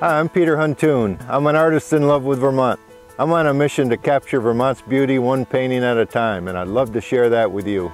Hi, I'm Peter Huntoon. I'm an artist in love with Vermont. I'm on a mission to capture Vermont's beauty one painting at a time, and I'd love to share that with you.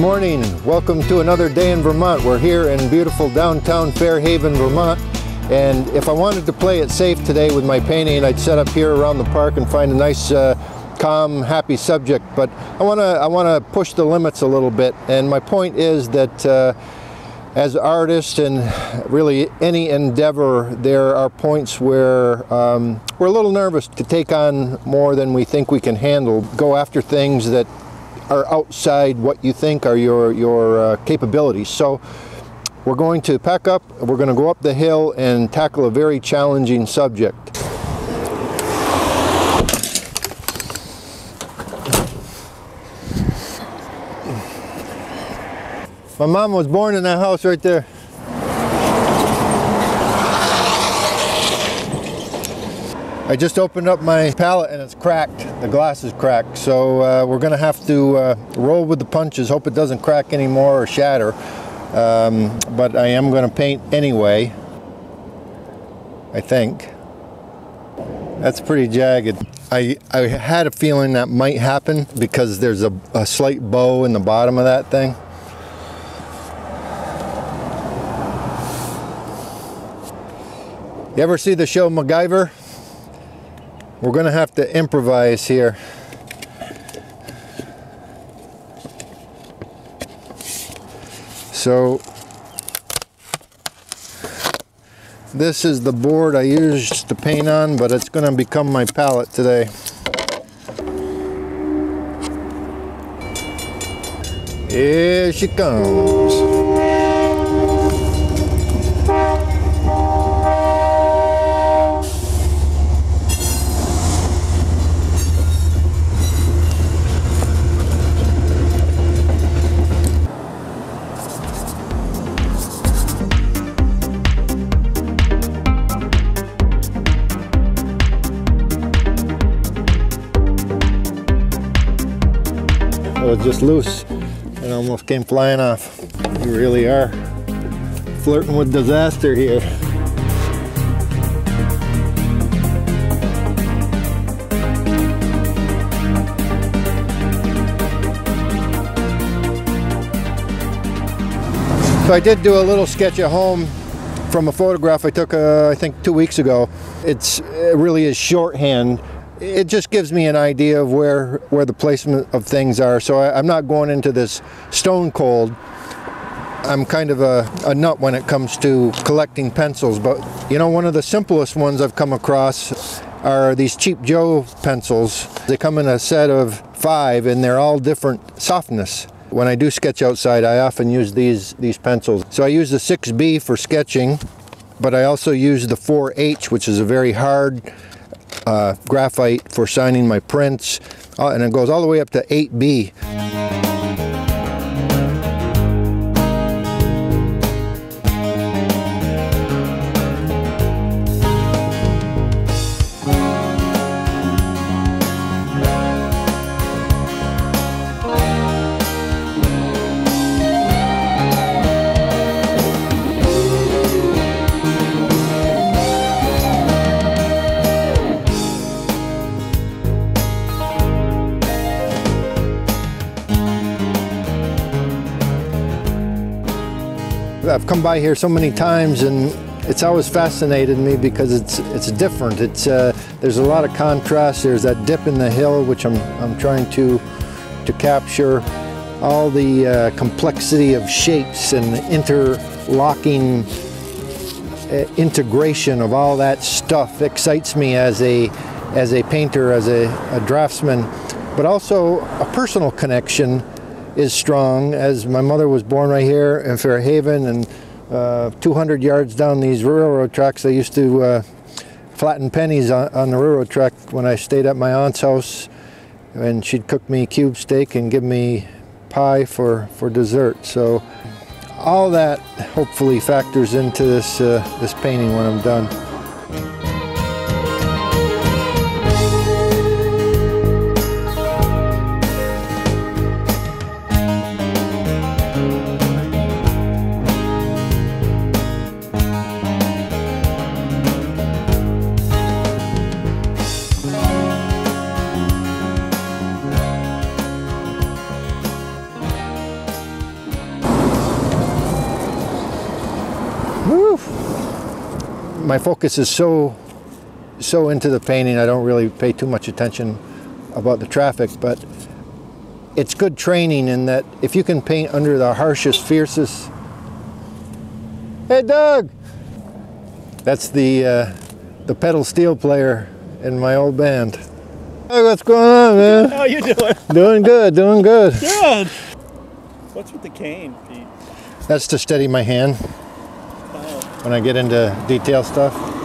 Morning. Welcome to another day in Vermont. We're here in beautiful downtown Fair Haven, Vermont. And if I wanted to play it safe today with my painting, I'd set up here around the park and find a nice, uh, calm, happy subject. But I want to I want to push the limits a little bit. And my point is that uh, as artists and really any endeavor, there are points where um, we're a little nervous to take on more than we think we can handle. Go after things that are outside what you think are your, your uh, capabilities. So we're going to pack up, we're going to go up the hill and tackle a very challenging subject. My mom was born in that house right there. I just opened up my palette and it's cracked. The glass is cracked. So uh, we're gonna have to uh, roll with the punches, hope it doesn't crack anymore or shatter. Um, but I am gonna paint anyway, I think. That's pretty jagged. I, I had a feeling that might happen because there's a, a slight bow in the bottom of that thing. You ever see the show MacGyver? We're gonna have to improvise here. So this is the board I used to paint on, but it's gonna become my palette today. Here she comes. Just loose and almost came flying off. You really are flirting with disaster here. So I did do a little sketch at home from a photograph I took, uh, I think, two weeks ago. It's, it really is shorthand it just gives me an idea of where where the placement of things are. So I, am not going into this stone cold. I'm kind of a, a nut when it comes to collecting pencils, but you know, one of the simplest ones I've come across are these cheap Joe pencils. They come in a set of five and they're all different softness. When I do sketch outside, I often use these, these pencils. So I use the 6B for sketching, but I also use the 4H, which is a very hard uh, graphite for signing my prints, uh, and it goes all the way up to 8B. I've come by here so many times and it's always fascinated me because it's it's different. It's uh, there's a lot of contrast. There's that dip in the hill which I'm I'm trying to to capture. All the uh, complexity of shapes and interlocking uh, integration of all that stuff excites me as a as a painter, as a, a draftsman, but also a personal connection is strong. As my mother was born right here in Fair Haven and uh, 200 yards down these railroad tracks I used to uh, flatten pennies on, on, the railroad track when I stayed at my aunt's house. And she'd cook me cube steak and give me pie for, for dessert. So all that hopefully factors into this, uh, this painting when I'm done. My focus is so so into the painting I don't really pay too much attention about the traffic but it's good training in that if you can paint under the harshest fiercest hey Doug! That's the uh, the pedal steel player in my old band. Hey, what's going on man? How you doing? Doing good doing good. Good. What's with the cane Pete? That's to steady my hand when I get into detail stuff.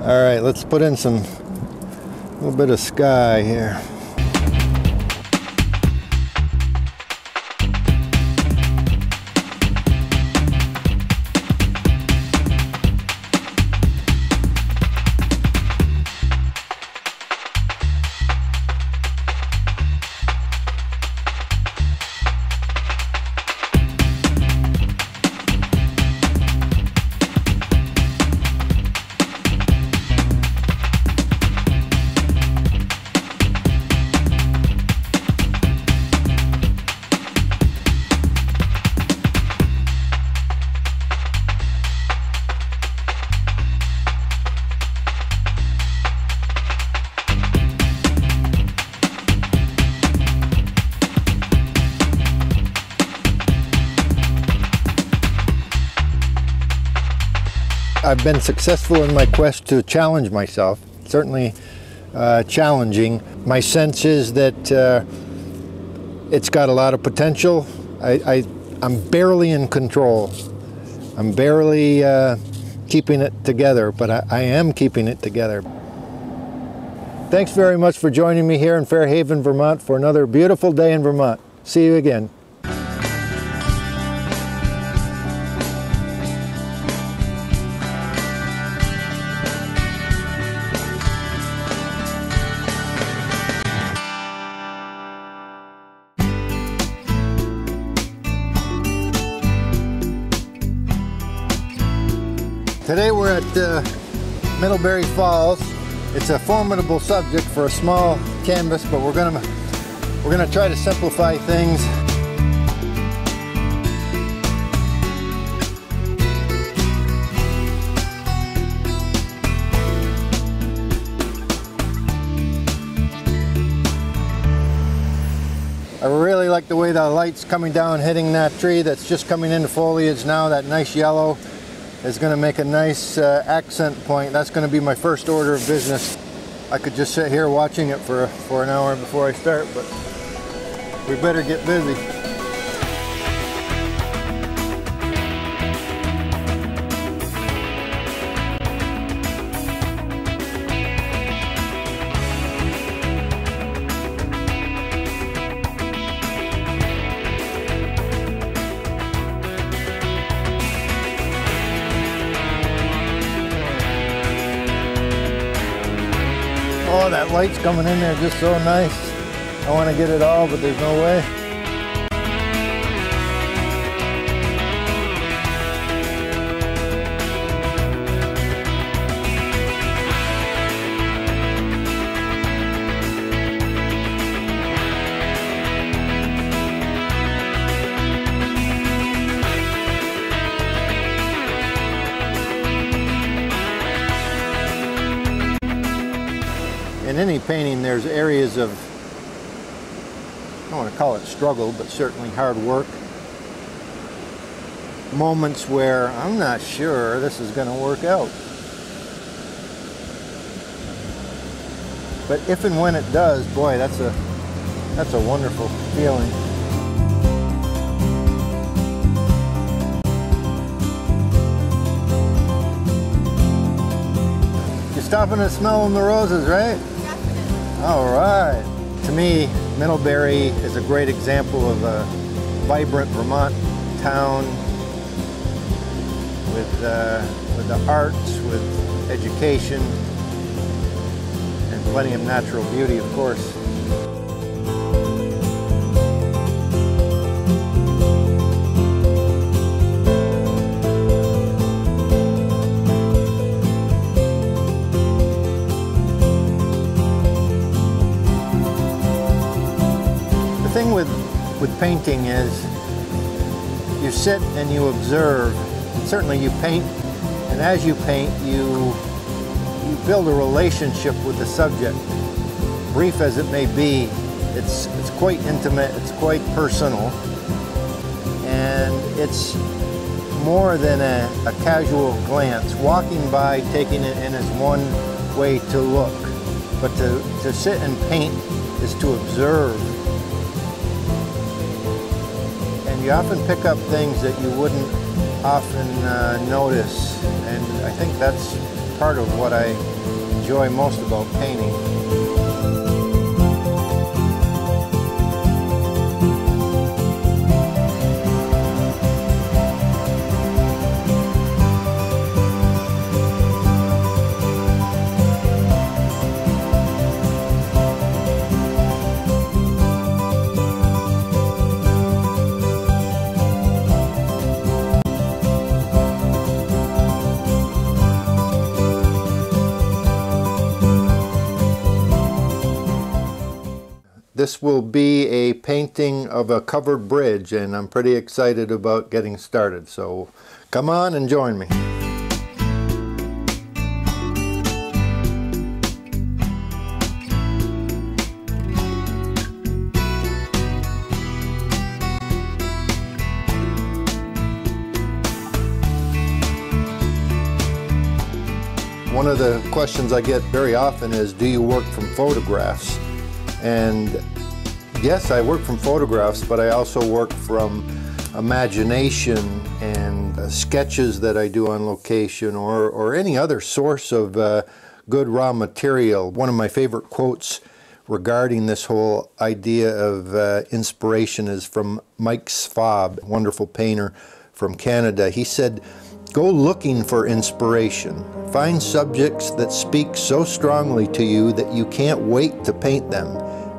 All right, let's put in some, a little bit of sky here. I've been successful in my quest to challenge myself, certainly uh, challenging. My sense is that uh, it's got a lot of potential. I, am barely in control. I'm barely uh, keeping it together, but I, I am keeping it together. Thanks very much for joining me here in Fair Haven, Vermont for another beautiful day in Vermont. See you again. Middlebury Falls. It's a formidable subject for a small canvas, but we're gonna we're gonna try to simplify things. I really like the way the light's coming down, hitting that tree that's just coming into foliage now, that nice yellow is going to make a nice uh, accent point. That's going to be my first order of business. I could just sit here watching it for, for an hour before I start, but we better get busy. Oh, that light's coming in there just so nice. I want to get it all, but there's no way. There's areas of, I don't want to call it struggle, but certainly hard work. Moments where I'm not sure this is going to work out. But if and when it does, boy, that's a that's a wonderful feeling. You're stopping to smell the roses, right? All right. To me, Middlebury is a great example of a vibrant Vermont town with, uh, with the arts, with education, and plenty of natural beauty, of course. Painting is you sit and you observe. And certainly you paint, and as you paint, you, you build a relationship with the subject. Brief as it may be, it's, it's quite intimate, it's quite personal, and it's more than a, a casual glance. Walking by, taking it in is one way to look, but to, to sit and paint is to observe and you often pick up things that you wouldn't often uh, notice and I think that's part of what I enjoy most about painting. This will be a painting of a covered bridge and I'm pretty excited about getting started. So come on and join me. One of the questions I get very often is, do you work from photographs? And yes, I work from photographs, but I also work from imagination and uh, sketches that I do on location or, or any other source of uh, good raw material. One of my favorite quotes regarding this whole idea of uh, inspiration is from Mike Svob, wonderful painter from Canada. He said, Go looking for inspiration. Find subjects that speak so strongly to you that you can't wait to paint them.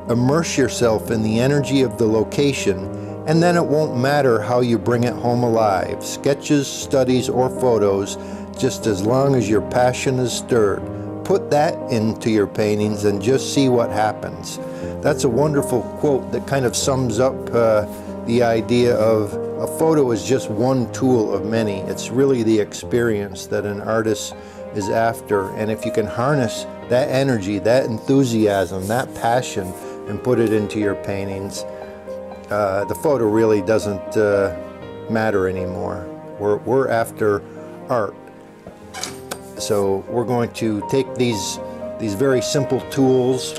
Immerse yourself in the energy of the location, and then it won't matter how you bring it home alive sketches, studies, or photos, just as long as your passion is stirred. Put that into your paintings and just see what happens. That's a wonderful quote that kind of sums up uh, the idea of a photo is just one tool of many. It's really the experience that an artist is after. And if you can harness that energy, that enthusiasm, that passion, and put it into your paintings, uh, the photo really doesn't uh, matter anymore. We're, we're after art. So we're going to take these, these very simple tools,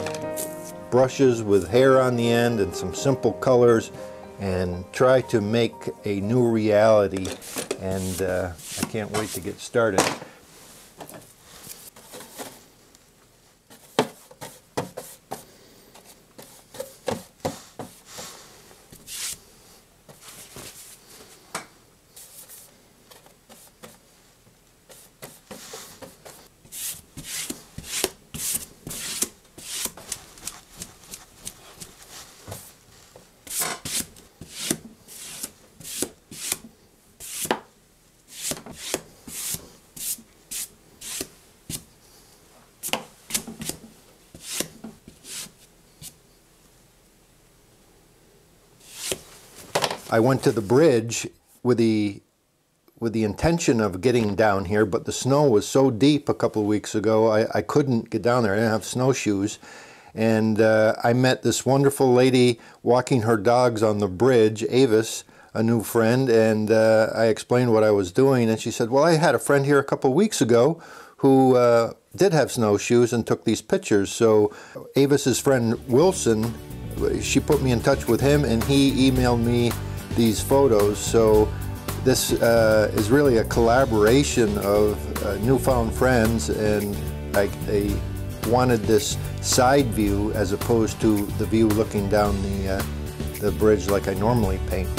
brushes with hair on the end and some simple colors, and try to make a new reality. And uh, I can't wait to get started. I went to the bridge with the with the intention of getting down here, but the snow was so deep a couple of weeks ago, I, I couldn't get down there. I didn't have snowshoes. And uh, I met this wonderful lady walking her dogs on the bridge, Avis, a new friend, and uh, I explained what I was doing, and she said, well, I had a friend here a couple of weeks ago who uh, did have snowshoes and took these pictures. So Avis's friend Wilson, she put me in touch with him, and he emailed me these photos. So this uh, is really a collaboration of uh, newfound friends, and I, wanted this side view as opposed to the view looking down the, uh, the bridge like I normally paint.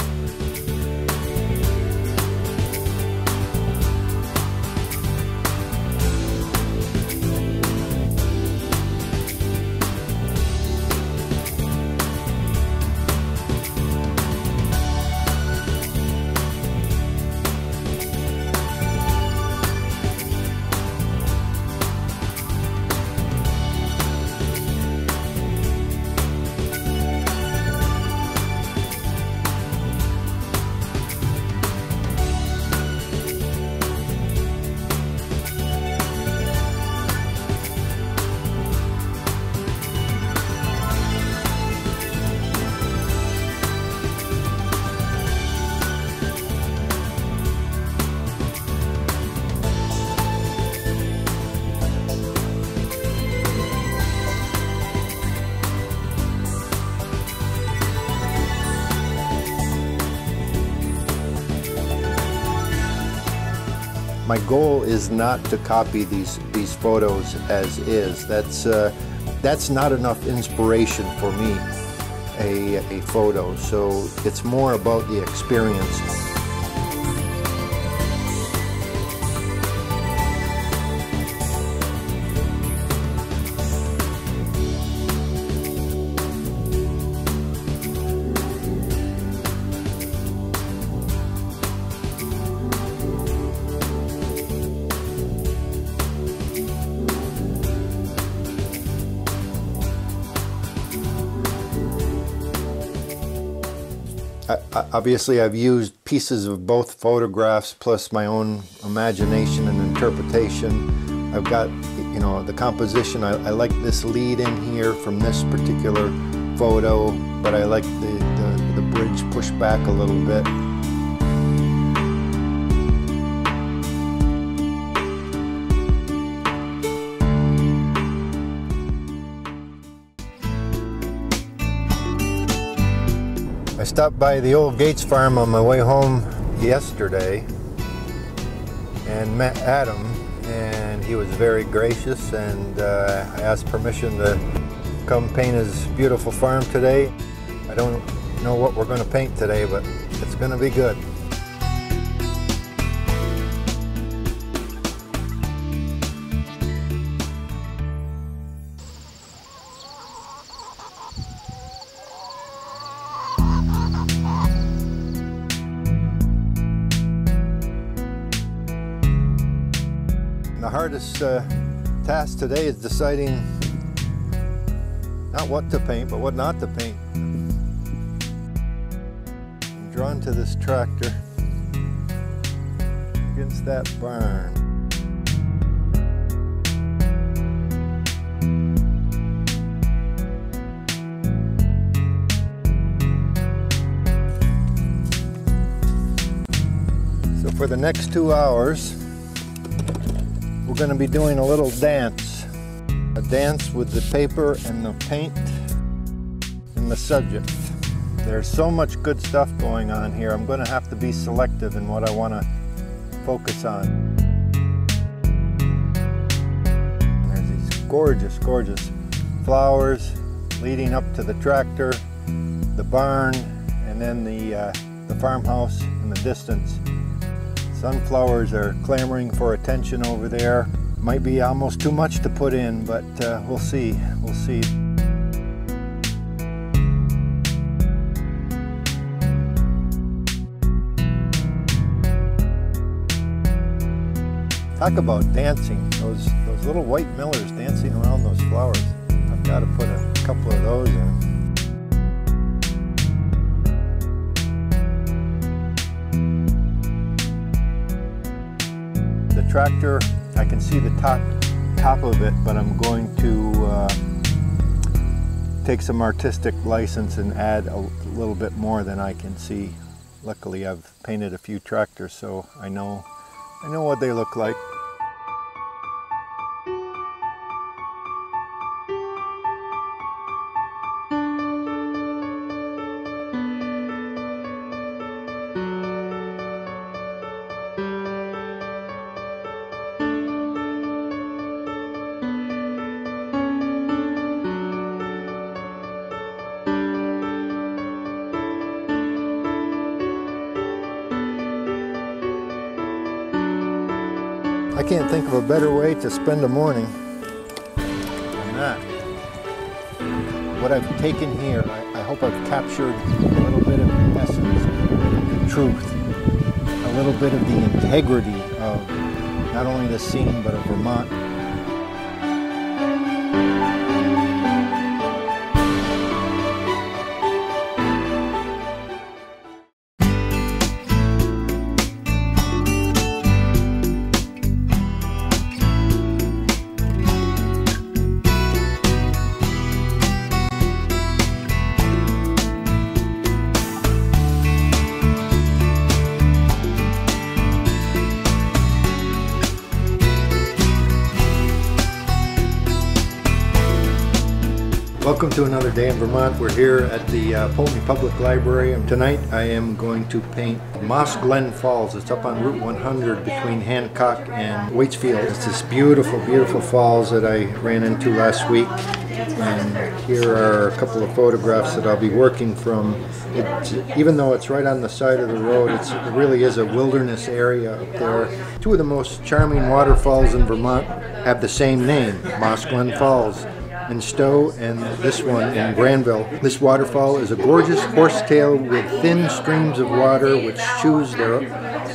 My goal is not to copy these these photos as is. That's uh, that's not enough inspiration for me, a, a photo. So it's more about the experience. Obviously I've used pieces of both photographs plus my own imagination and interpretation. I've got, you know, the composition. I, I like this lead in here from this particular photo, but I like the, the, the bridge pushed back a little bit. Stopped by the old Gates farm on my way home yesterday and met Adam and he was very gracious and uh, I asked permission to come paint his beautiful farm today. I don't know what we're going to paint today but it's going to be good. Hardest uh, task today is deciding not what to paint, but what not to paint. I'm drawn to this tractor against that barn. So for the next two hours, we're going to be doing a little dance. A dance with the paper and the paint and the subject. There's so much good stuff going on here. I'm going to have to be selective in what I want to focus on. There's these gorgeous, gorgeous flowers leading up to the tractor, the barn, and then the, uh, the farmhouse in the distance. Sunflowers are clamoring for attention over there. Might be almost too much to put in, but uh, we'll see. We'll see. Talk about dancing. Those those little white millers dancing around those flowers. I've got to put a couple of those in. Tractor. I can see the top top of it, but I'm going to uh, take some artistic license and add a little bit more than I can see. Luckily, I've painted a few tractors, so I know I know what they look like. I can't think of a better way to spend a morning than that. What I've taken here, I, I hope I've captured a little bit of the essence, the truth, a little bit of the integrity of not only the scene but of Vermont. Welcome to another day in Vermont. We're here at the uh, Poultney Public Library and tonight I am going to paint Moss Glen Falls. It's up on Route 100 between Hancock and Waitsfield. It's this beautiful, beautiful falls that I ran into last week and here are a couple of photographs that I'll be working from. Even though it's right on the side of the road, it really is a wilderness area up there. Two of the most charming waterfalls in Vermont have the same name, Moss Glen Falls in Stowe and this one in Granville. This waterfall is a gorgeous horsetail with thin streams of water which choose their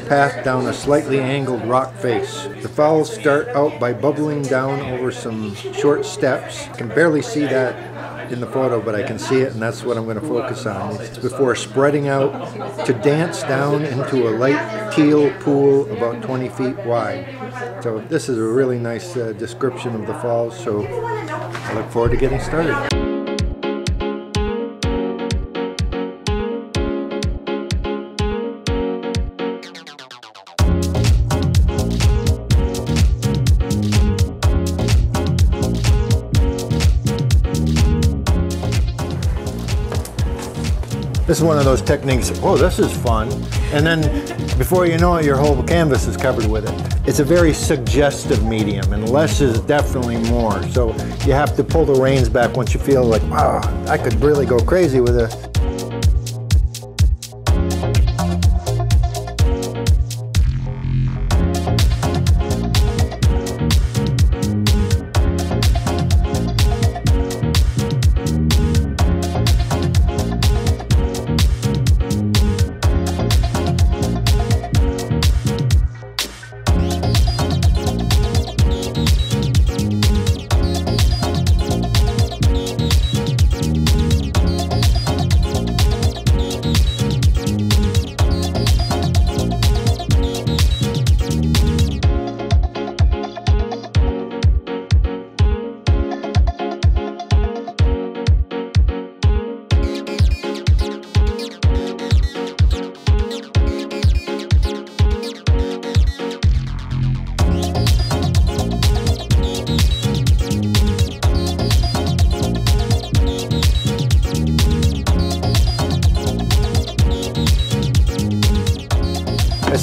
path down a slightly angled rock face. The falls start out by bubbling down over some short steps. You can barely see that in the photo, but I can see it, and that's what I'm going to focus on. It's before spreading out to dance down into a light teal pool about 20 feet wide. So this is a really nice uh, description of the falls, so I look forward to getting started. This is one of those techniques, oh, this is fun. And then before you know it, your whole canvas is covered with it. It's a very suggestive medium, and less is definitely more. So you have to pull the reins back once you feel like, wow, I could really go crazy with this.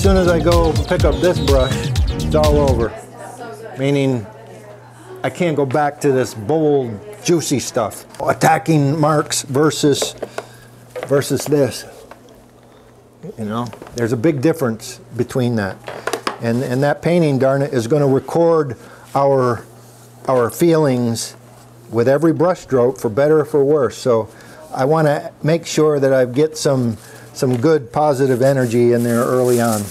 Soon as I go pick up this brush, it's all over. Meaning I can't go back to this bold, juicy stuff. Attacking marks versus versus this. You know, there's a big difference between that. And and that painting, darn it, is going to record our our feelings with every brush stroke for better or for worse. So I want to make sure that I get some some good positive energy in there early on.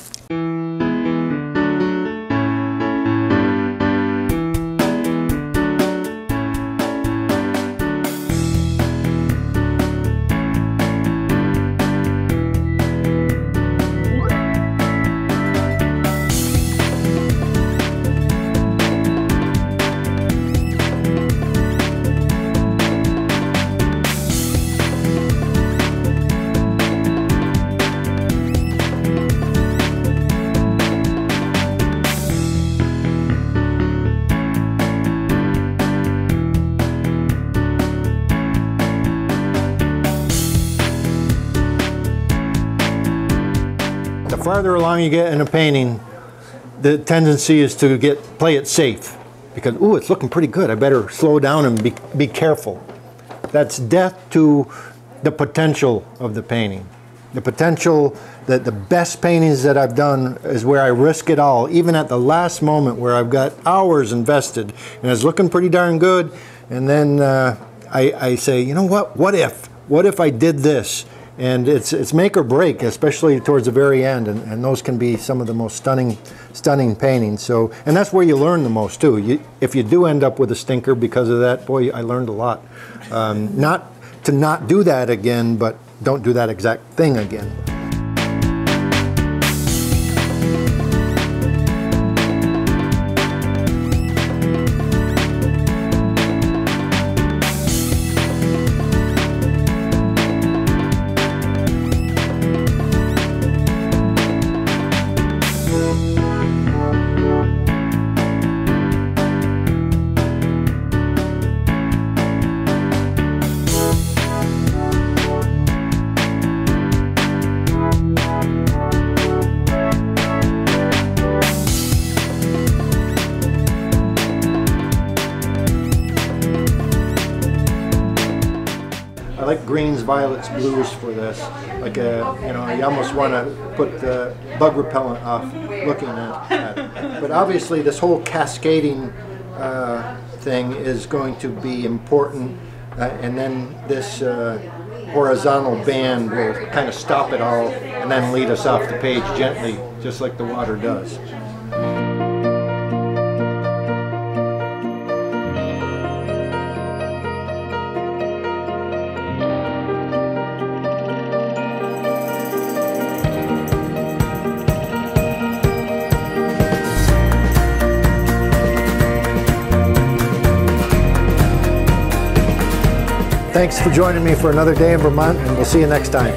Farther along you get in a painting, the tendency is to get play it safe because ooh, it's looking pretty good. I better slow down and be, be careful. That's death to the potential of the painting. The potential that the best paintings that I've done is where I risk it all, even at the last moment where I've got hours invested and it's looking pretty darn good. And then uh, I, I say, you know what? What if? What if I did this? And it's it's make or break, especially towards the very end, and, and those can be some of the most stunning stunning paintings. So, and that's where you learn the most too. You, if you do end up with a stinker because of that, boy, I learned a lot. Um, not to not do that again, but don't do that exact thing again. Like greens, violets, blues for this. Like a, you know, you almost want to put the bug repellent off looking at, at. But obviously, this whole cascading uh, thing is going to be important, uh, and then this uh, horizontal band will kind of stop it all, and then lead us off the page gently, just like the water does. Thanks for joining me for another day in Vermont, and we'll see you next time.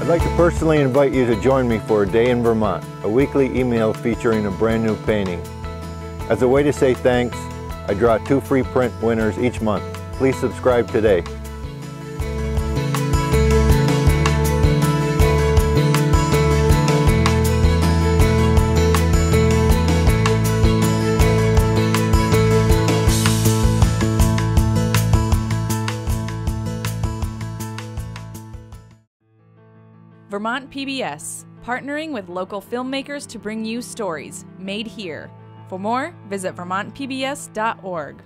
I'd like to personally invite you to join me for a day in Vermont, a weekly email featuring a brand new painting. As a way to say thanks, I draw two free print winners each month. Please subscribe today. Vermont PBS, partnering with local filmmakers to bring you stories made here. For more, visit vermontpbs.org.